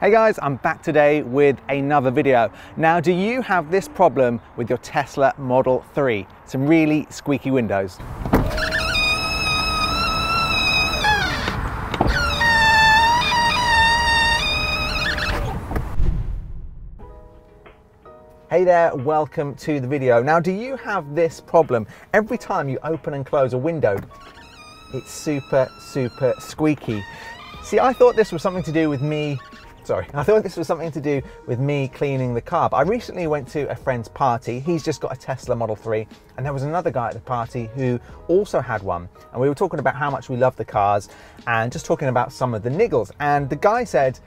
Hey guys, I'm back today with another video. Now, do you have this problem with your Tesla Model 3? Some really squeaky windows. Hey there, welcome to the video. Now, do you have this problem? Every time you open and close a window, it's super, super squeaky. See, I thought this was something to do with me Sorry, I thought this was something to do with me cleaning the car. But I recently went to a friend's party. He's just got a Tesla Model 3, and there was another guy at the party who also had one. And we were talking about how much we love the cars and just talking about some of the niggles. And the guy said,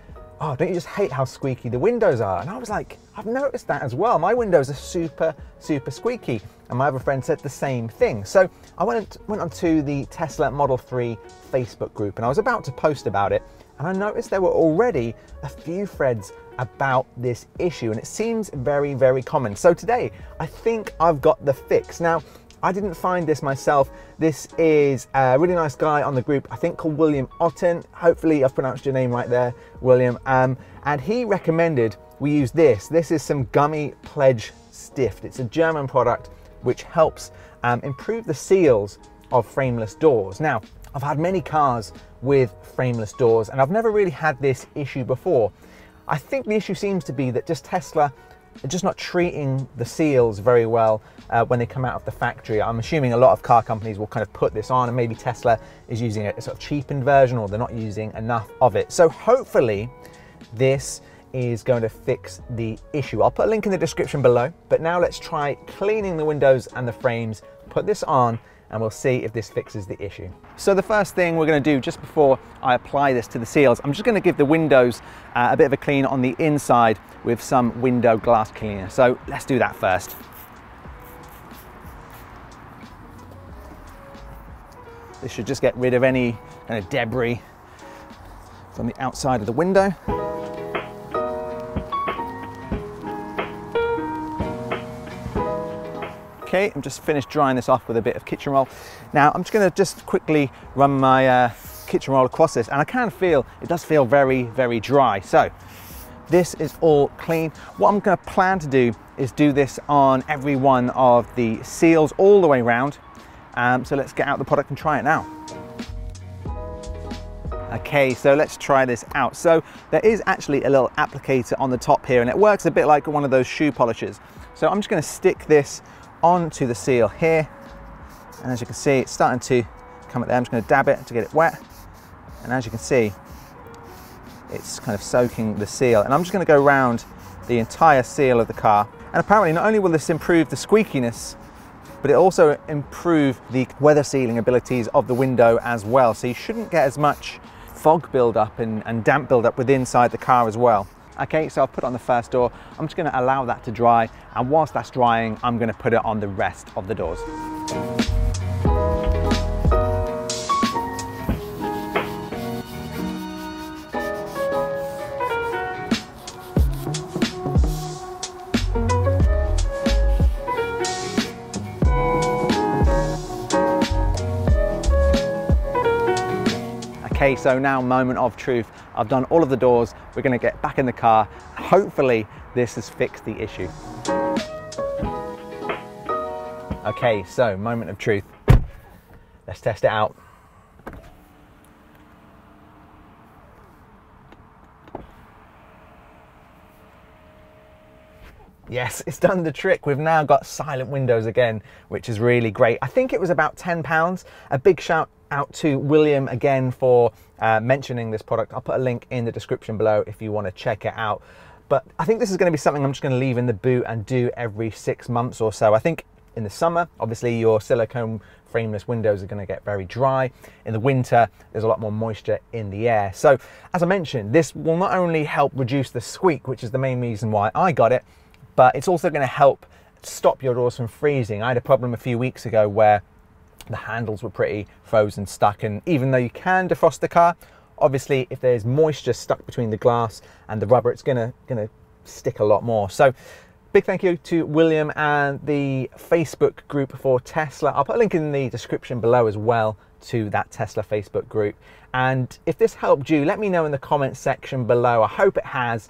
Oh, don't you just hate how squeaky the windows are? And I was like, I've noticed that as well. My windows are super, super squeaky. And my other friend said the same thing. So I went, went onto the Tesla Model 3 Facebook group and I was about to post about it and I noticed there were already a few threads about this issue and it seems very, very common. So today, I think I've got the fix. Now, I didn't find this myself. This is a really nice guy on the group, I think called William Otten. Hopefully I've pronounced your name right there, William. Um, and he recommended we use this. This is some Gummi Pflege Stift. It's a German product which helps um, improve the seals of frameless doors. Now, I've had many cars with frameless doors and I've never really had this issue before. I think the issue seems to be that just Tesla are just not treating the seals very well uh, when they come out of the factory. I'm assuming a lot of car companies will kind of put this on and maybe Tesla is using a sort of cheapened version or they're not using enough of it. So hopefully this is going to fix the issue. I'll put a link in the description below, but now let's try cleaning the windows and the frames, put this on and we'll see if this fixes the issue. So the first thing we're going to do just before I apply this to the seals, I'm just going to give the windows uh, a bit of a clean on the inside with some window glass cleaner. So let's do that first. This should just get rid of any kind of debris from the outside of the window. Okay, I'm just finished drying this off with a bit of kitchen roll. Now I'm just gonna just quickly run my uh, kitchen roll across this and I can feel, it does feel very, very dry. So this is all clean. What I'm gonna plan to do is do this on every one of the seals all the way around. Um, so let's get out the product and try it now. Okay, so let's try this out. So there is actually a little applicator on the top here and it works a bit like one of those shoe polishers. So I'm just gonna stick this onto the seal here. And as you can see, it's starting to come at there. I'm just going to dab it to get it wet. And as you can see, it's kind of soaking the seal. And I'm just going to go around the entire seal of the car. And apparently not only will this improve the squeakiness, but it also improve the weather sealing abilities of the window as well. So you shouldn't get as much fog buildup and, and damp buildup within inside the car as well. Okay, so I've put it on the first door. I'm just gonna allow that to dry. And whilst that's drying, I'm gonna put it on the rest of the doors. Okay, so now moment of truth. I've done all of the doors. We're gonna get back in the car. Hopefully this has fixed the issue. Okay, so moment of truth. Let's test it out. Yes, it's done the trick. We've now got silent windows again, which is really great. I think it was about 10 pounds. A big shout out to William again for uh, mentioning this product. I'll put a link in the description below if you want to check it out. But I think this is going to be something I'm just going to leave in the boot and do every six months or so. I think in the summer, obviously your silicone frameless windows are going to get very dry. In the winter, there's a lot more moisture in the air. So as I mentioned, this will not only help reduce the squeak, which is the main reason why I got it, but it's also going to help stop your doors from freezing. I had a problem a few weeks ago where the handles were pretty frozen stuck and even though you can defrost the car obviously if there's moisture stuck between the glass and the rubber it's gonna gonna stick a lot more so big thank you to william and the facebook group for tesla i'll put a link in the description below as well to that Tesla Facebook group. And if this helped you, let me know in the comments section below. I hope it has.